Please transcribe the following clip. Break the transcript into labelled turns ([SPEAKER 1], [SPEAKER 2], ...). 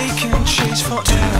[SPEAKER 1] they can chase two.